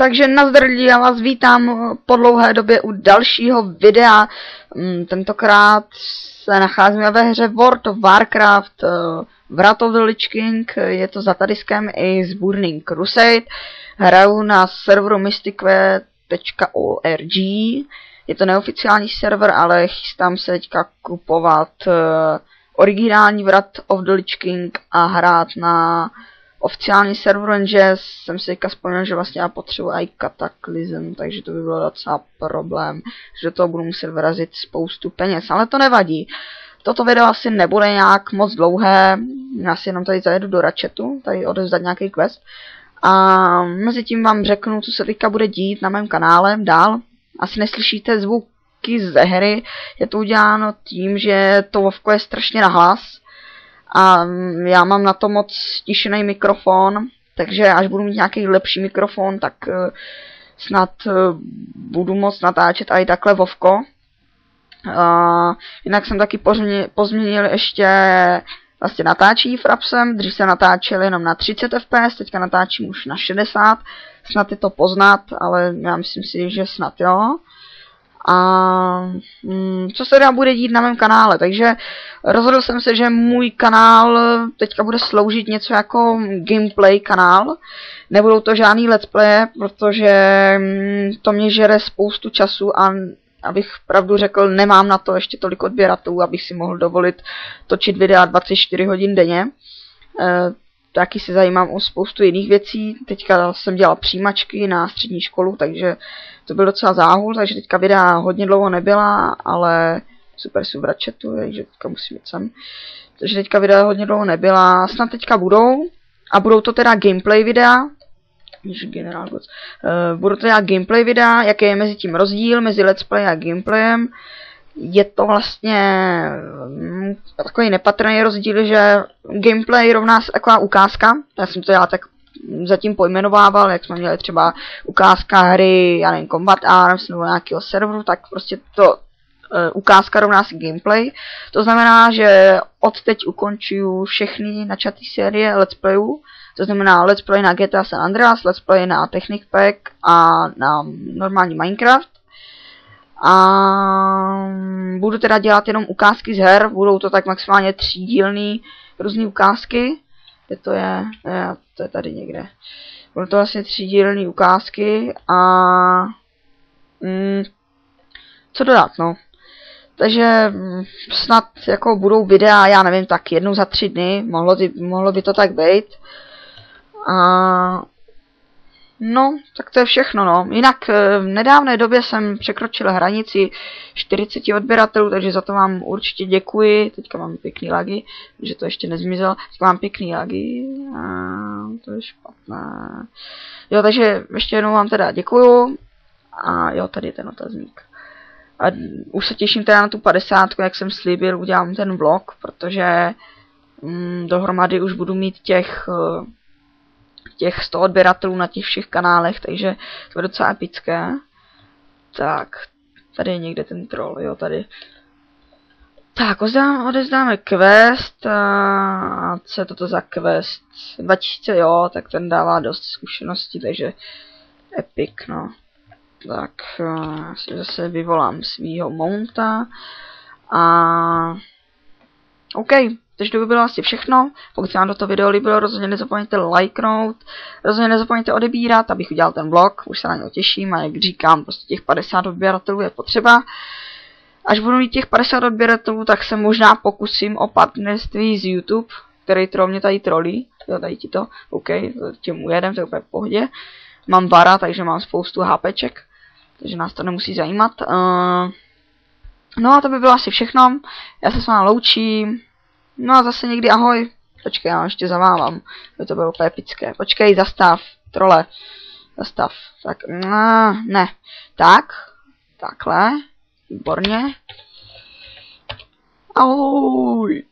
Takže nazdar já vás vítám po dlouhé době u dalšího videa. Mm, tentokrát se nacházíme ve hře World of Warcraft uh, Wrath of the Lich King. Je to za Tadiskem i s Burning Crusade. Hraju na serveru mysticve.org. Je to neoficiální server, ale chystám se teďka kupovat uh, originální Wrath of the Lich King a hrát na oficiální server, jenže jsem si teďka vzpomněl, že vlastně já potřebuji i kataklizm, takže to by bylo docela problém, že do toho budu muset vyrazit spoustu peněz, ale to nevadí. Toto video asi nebude nějak moc dlouhé, já si jenom tady zajedu do račetu, tady odevzdat nějaký quest. A mezi tím vám řeknu, co se teďka bude dít na mém kanále dál. Asi neslyšíte zvuky ze hry, je to uděláno tím, že to Vovko je strašně nahlas, a já mám na to moc stišený mikrofon, takže až budu mít nějaký lepší mikrofon, tak uh, snad uh, budu moc natáčet i takhle vovko. Uh, jinak jsem taky pozměnil, pozměnil ještě vlastně natáčení frapsem, dřív jsem natáčel jenom na 30 fps, teďka natáčím už na 60, snad je to poznat, ale já myslím si, že snad jo a mm, co se teda bude dít na mém kanále. Takže rozhodl jsem se, že můj kanál teďka bude sloužit něco jako gameplay kanál. Nebudou to žádný let's play, protože mm, to mě žere spoustu času a abych pravdu řekl, nemám na to ještě tolik odběratelů, abych si mohl dovolit točit videa 24 hodin denně. Taky se zajímám o spoustu jiných věcí. Teďka jsem dělal přijímačky na střední školu, takže to byl docela záhul, takže teďka videa hodně dlouho nebyla, ale super jsou v takže teďka musím jít sem. Takže teďka videa hodně dlouho nebyla, snad teďka budou. A budou to teda gameplay videa, General Gods. Uh, budou teda gameplay videa, jaký je mezi tím rozdíl, mezi let's play a gameplayem. Je to vlastně um, takový nepatrný rozdíl, že gameplay rovná se taková ukázka. Já jsem to dělal tak zatím pojmenovával, jak jsme měli třeba ukázka hry, já nevím, Combat Arms nebo nějakého serveru, tak prostě to uh, ukázka rovná si gameplay. To znamená, že od teď ukončuju všechny načatý série let's playů, to znamená let's play na GTA San Andreas, let's play na Technic Pack a na normální Minecraft. A budu teda dělat jenom ukázky z her, budou to tak maximálně třídílný různé ukázky. Kde to je? je? To je tady někde. Budou to vlastně třídílné ukázky a... Mm, co dodat, no. Takže mm, snad jako budou videa, já nevím, tak jednou za tři dny, mohlo, mohlo by to tak být. A No, tak to je všechno, no. Jinak eh, v nedávné době jsem překročil hranici 40 odběratelů, takže za to vám určitě děkuji. Teďka mám pěkný lagy, že to ještě nezmizel. Teďka mám pěkný lagy. A to je špatné. Jo, takže ještě jednou vám teda děkuju. A jo, tady je ten otazník. A už se těším teda na tu 50, jak jsem slíbil, udělám ten vlog, protože mm, dohromady už budu mít těch uh, těch 100 odběratelů na těch všech kanálech, takže to je docela epické. Tak, tady je někde ten troll, jo, tady. Tak, ozdám, odezdáme quest, a co je toto za quest? 2000, jo, tak ten dává dost zkušeností, takže epic, no. Tak, já si zase vyvolám svýho mounta a... OK, takže to by bylo asi všechno. Pokud se vám toto video líbilo, rozhodně nezapomeňte lajknout, rozhodně nezapomeňte odebírat, abych udělal ten vlog, už se na něj těším a jak říkám, prostě těch 50 odběratelů je potřeba. Až budu mít těch 50 odběratelů, tak se možná pokusím o partnerství z YouTube, který tro mě tady trolí. Jo, tady ti to, OK, tím ujedem, to je úplně v pohodě. Mám vara, takže mám spoustu HPček, takže nás to nemusí zajímat. Uh, no a to by bylo asi všechno. Já se s vámi loučím. No a zase někdy ahoj. Počkej, já ještě zavávám. To, to bylo úplně epické. Počkej, zastav. Trole. Zastav. Tak, no, ne. Tak. Takhle. Výborně. Ahoj.